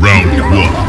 Round one.